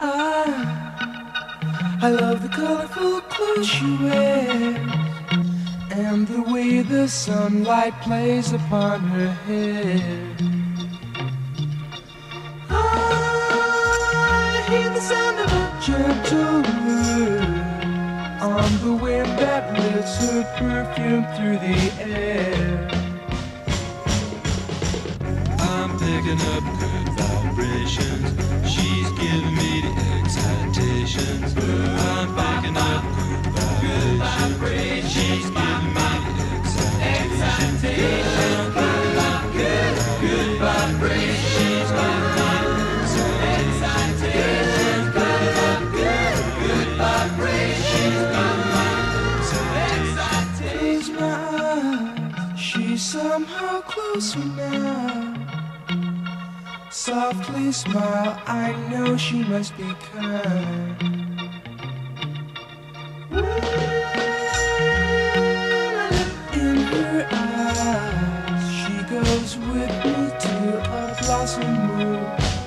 I, I love the colorful clothes she wears and the way the sunlight plays upon her hair. I hear the sound of a gentle word on the wind that lifts her perfume through the air. I'm picking up good vibrations. She's giving me the excitations. I'm picking up good vibrations. She's giving me the excitations. Softly smile, I know she must be kind. In her eyes, she goes with me to a blossom room.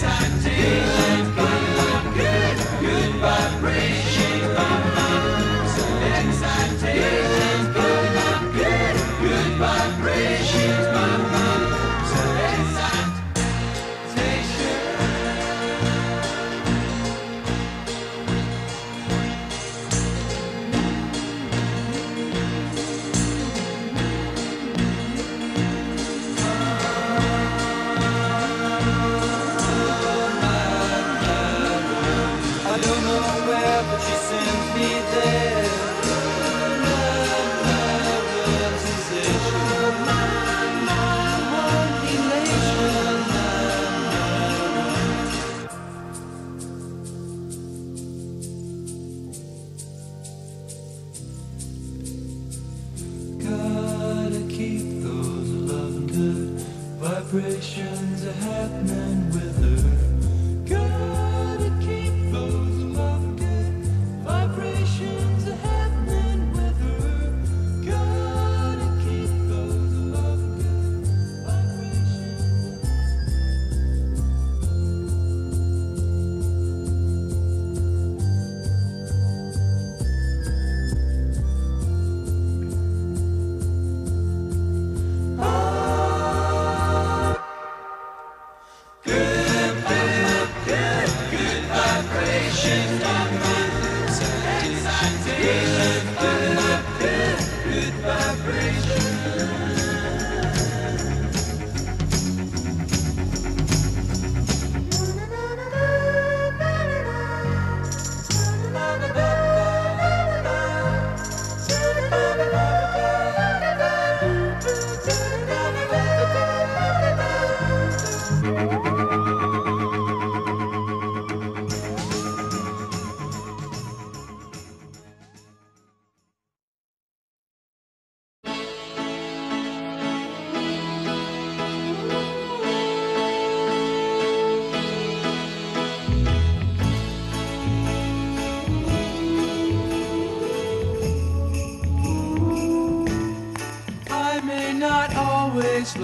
The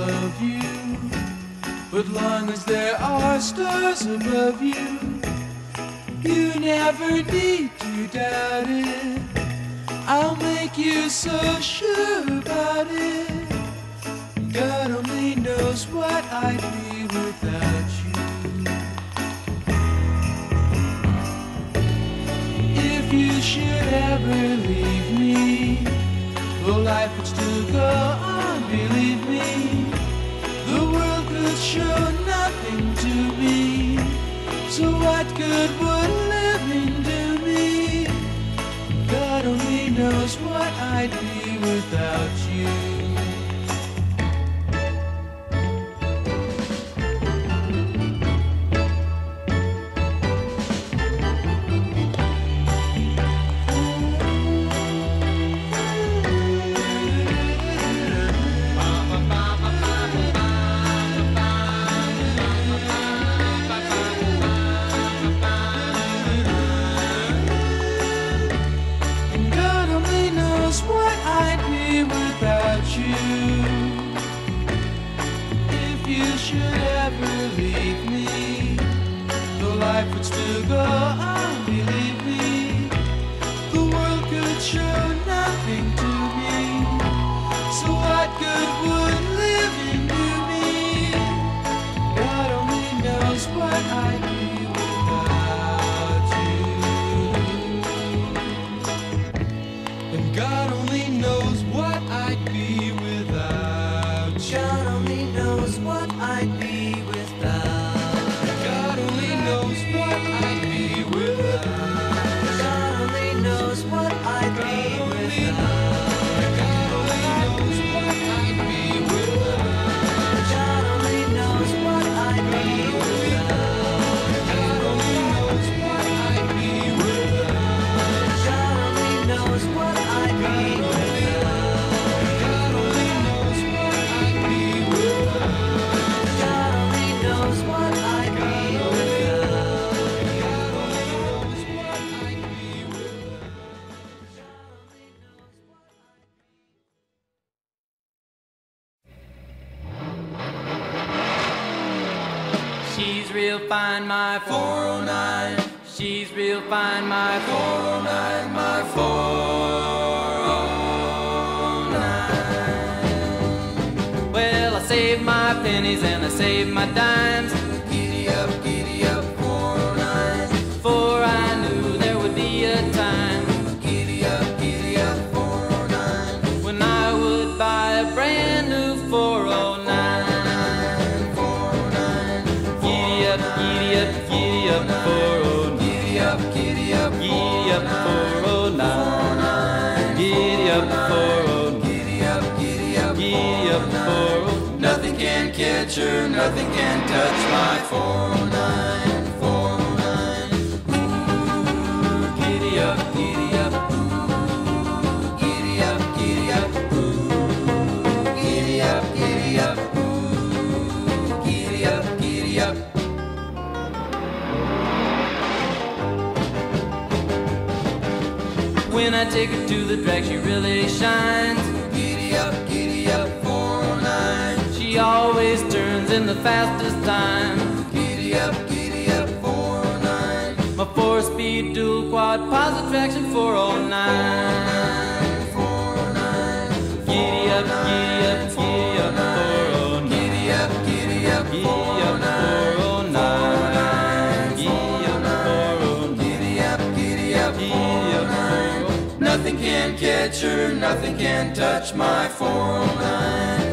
love you, but long as there are stars above you, you never need to doubt it. I'll make you so sure about it. God only knows what I'd be without you. If you should ever leave me, well, life would still go on, believe without you. She's real fine, my 409. She's real fine, my 409, my 409. Well, I saved my pennies and I saved my dimes. Can catch her, nothing can touch my 409. 409. Ooh, giddy up, giddy up, ooh, giddy up, giddy up, ooh, giddy up, giddy up, ooh, giddy up, giddy up. When I take her to the drag, she really shines. In the fastest time. Giddy up, giddy up, 409. My four-speed dual quad positive traction 409. 409. Giddy up, giddy up, giddy up, 409. Giddy up, giddy up, giddy up, 409. Giddy up, 409. Giddy up, giddy up, giddy up, 409. Nothing can catch her, nothing can touch my 409. 409.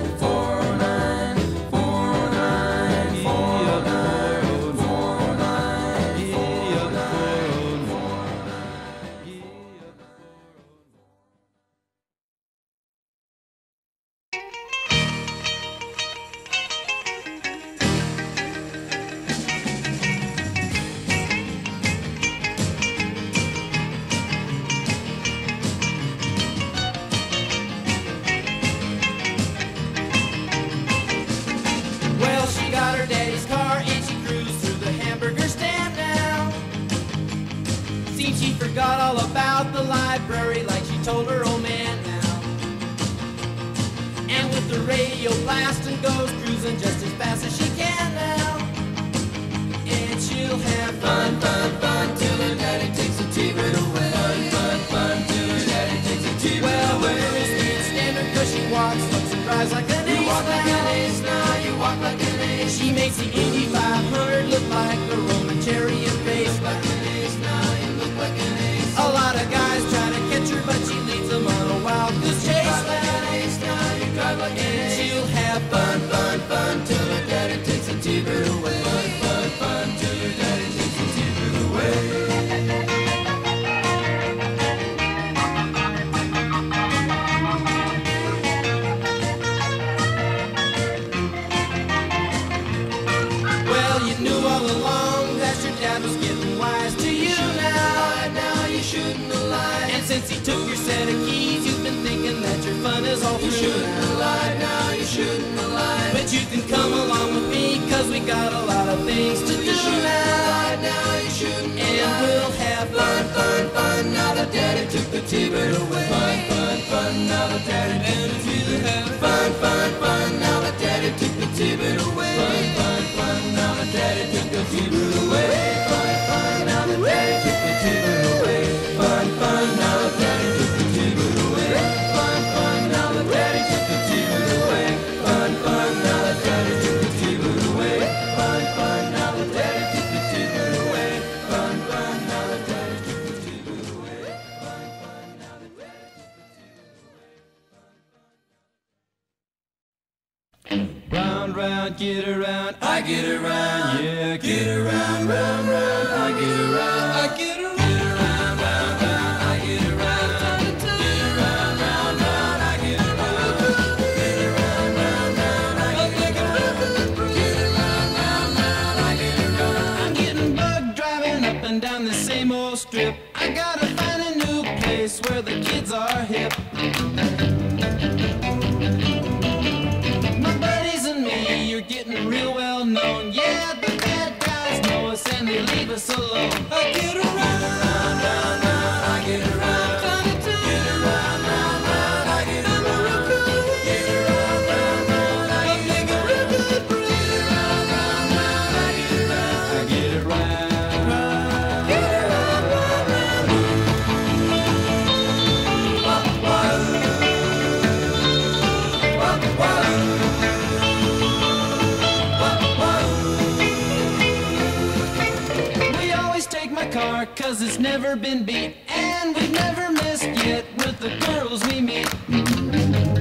Forgot all about the library like she told her old man now. And with the radio blasting goes cruising just as fast as she can now. And she'll have fun, fun, You can come along with me, cause we got a lot of things to do now. Now you And we'll have fun, fun, fun. Now that daddy took the T-bird away. Fun, fun, fun. Now that daddy took the T-bird away. Fun, fun, fun. get it right. car, cause it's never been beat. And we've never missed yet with the girls we meet.